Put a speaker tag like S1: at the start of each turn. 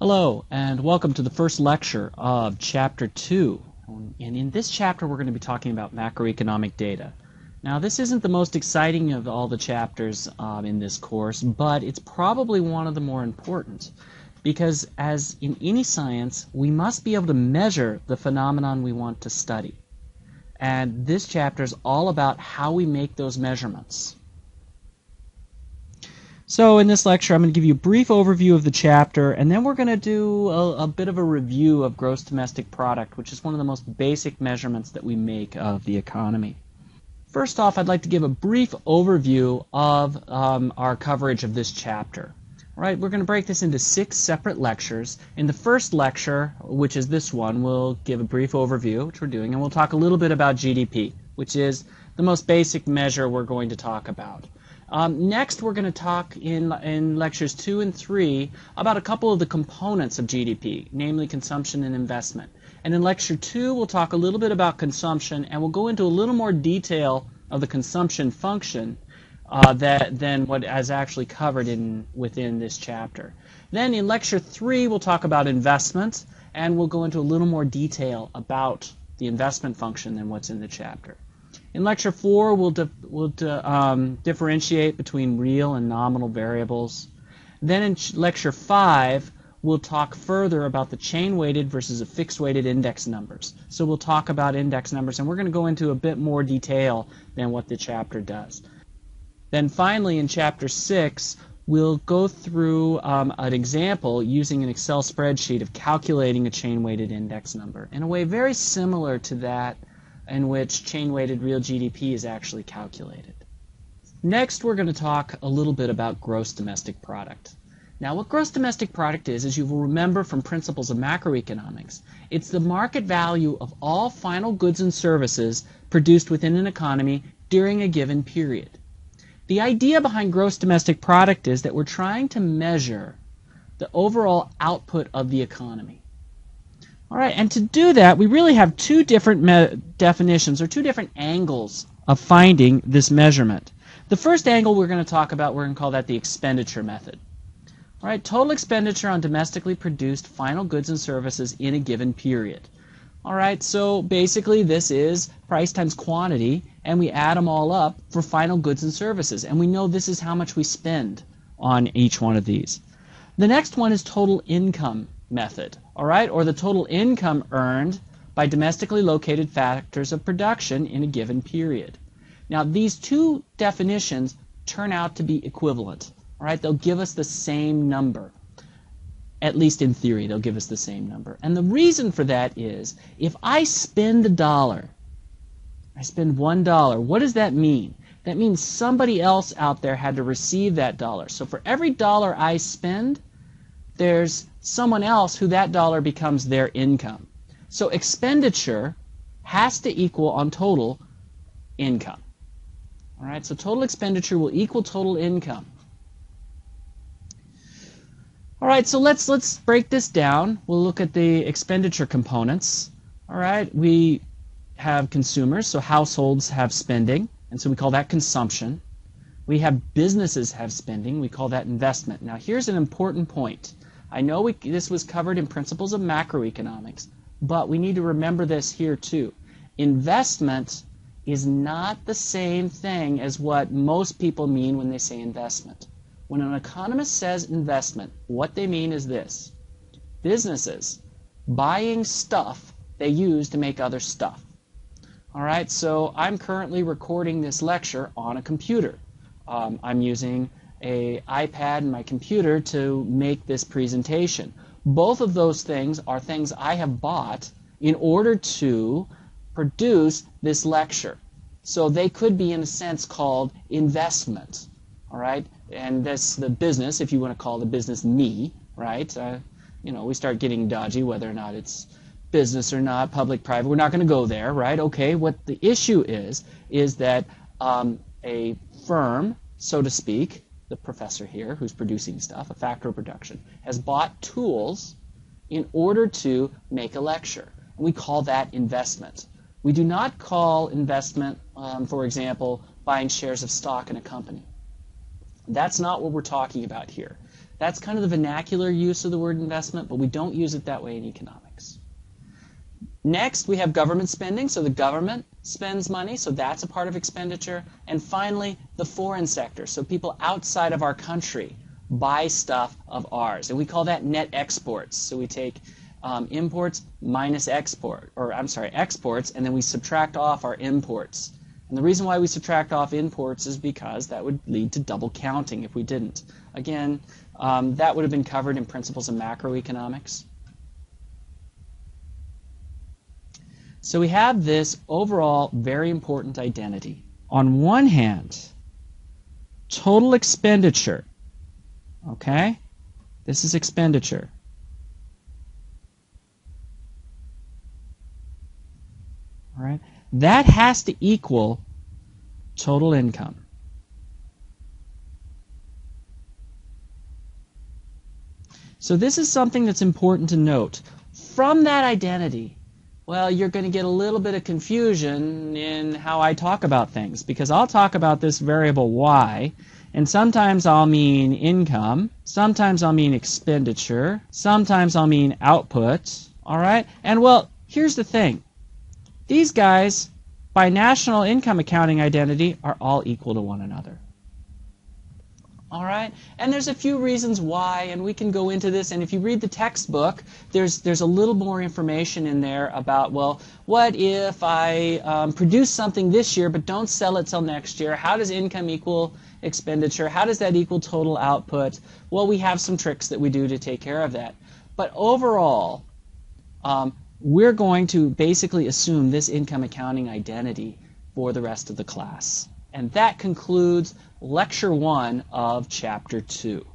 S1: Hello, and welcome to the first lecture of Chapter 2. And in this chapter, we're going to be talking about macroeconomic data. Now, this isn't the most exciting of all the chapters um, in this course, but it's probably one of the more important. Because, as in any science, we must be able to measure the phenomenon we want to study. And this chapter is all about how we make those measurements. So in this lecture, I'm going to give you a brief overview of the chapter, and then we're going to do a, a, bit of a review of gross domestic product, which is one of the most basic measurements that we make of the economy. First off, I'd like to give a brief overview of um, our coverage of this chapter. Right, we're going to break this into six separate lectures. In the first lecture, which is this one, we'll give a brief overview, which we're doing, and we'll talk a little bit about GDP, which is the most basic measure we're going to talk about. Um, next, we're going to talk in, in lectures two and three about a couple of the components of GDP, namely consumption and investment. And in lecture two, we'll talk a little bit about consumption, and we'll go into a little more detail of the consumption function uh, that, than what is actually covered in within this chapter. Then in lecture three, we'll talk about investment, and we'll go into a little more detail about the investment function than what's in the chapter. In lecture four, we'll, di- we'll di- um, differentiate between real and nominal variables. Then in lecture five, we'll talk further about the chain-weighted versus a fixed-weighted index numbers. So we'll talk about index numbers, and we're going to go into a bit more detail than what the chapter does. Then finally, in chapter six, we'll go through um, an example using an Excel spreadsheet of calculating a chain-weighted index number in a way very similar to that in which chain-weighted real GDP is actually calculated. Next, we're going to talk a little bit about gross domestic product. Now, what gross domestic product is, as you will remember from principles of macroeconomics, it's the market value of all final goods and services produced within an economy during a given period. The idea behind gross domestic product is that we're trying to measure the overall output of the economy. All right, and to do that, we really have two different me- definitions or two different angles of finding this measurement. The first angle we're going to talk about, we're going to call that the expenditure method. All right, total expenditure on domestically produced final goods and services in a given period. All right, so basically this is price times quantity, and we add them all up for final goods and services. And we know this is how much we spend on each one of these. The next one is total income method, all right, or the total income earned by domestically located factors of production in a given period. Now, these two definitions turn out to be equivalent, all right? They'll give us the same number. At least in theory, they'll give us the same number. And the reason for that is if I spend a dollar, I spend one dollar, what does that mean? That means somebody else out there had to receive that dollar. So for every dollar I spend, there's someone else who that dollar becomes their income. So expenditure has to equal on total income. All right, so total expenditure will equal total income. All right, so let's let's break this down. We'll look at the expenditure components. All right, we have consumers, so households have spending, and so we call that consumption. We have businesses have spending, we call that investment. Now, here's an important point. I know we, this was covered in principles of macroeconomics, but we need to remember this here too. Investment is not the same thing as what most people mean when they say investment. When an economist says investment, what they mean is this businesses buying stuff they use to make other stuff. All right, so I'm currently recording this lecture on a computer. Um, I'm using a iPad and my computer to make this presentation. Both of those things are things I have bought in order to produce this lecture. So they could be in a sense called investment. All right? And that's the business, if you want to call the business me, right? Uh, you know, we start getting dodgy whether or not it's business or not, public, private. We're not going to go there, right? Okay, what the issue is, is that um, a firm, so to speak, the professor here who's producing stuff, a factor of production, has bought tools in order to make a lecture. And we call that investment. We do not call investment, um, for example, buying shares of stock in a company. That's not what we're talking about here. That's kind of the vernacular use of the word investment, but we don't use it that way in economics. Next, we have government spending. So the government spends money, so that's a part of expenditure. And finally, the foreign sector. So people outside of our country buy stuff of ours. And we call that net exports. So we take um, imports minus export, or I'm sorry, exports, and then we subtract off our imports. And the reason why we subtract off imports is because that would lead to double counting if we didn't. Again, um, that would have been covered in principles of macroeconomics. So we have this overall very important identity. On one hand, total expenditure. Okay? This is expenditure. All right? That has to equal total income. So this is something that's important to note. From that identity, well, you're going to get a little bit of confusion in how I talk about things because I'll talk about this variable y, and sometimes I'll mean income, sometimes I'll mean expenditure, sometimes I'll mean output, all right? And well, here's the thing. These guys, by national income accounting identity, are all equal to one another. All right? And there's a few reasons why, and we can go into this. And if you read the textbook, there's, there's a little more information in there about, well, what if I um, produce something this year but don't sell it till next year? How does income equal expenditure? How does that equal total output? Well, we have some tricks that we do to take care of that. But overall, um, we're going to basically assume this income accounting identity for the rest of the class. And that concludes lecture one of chapter two.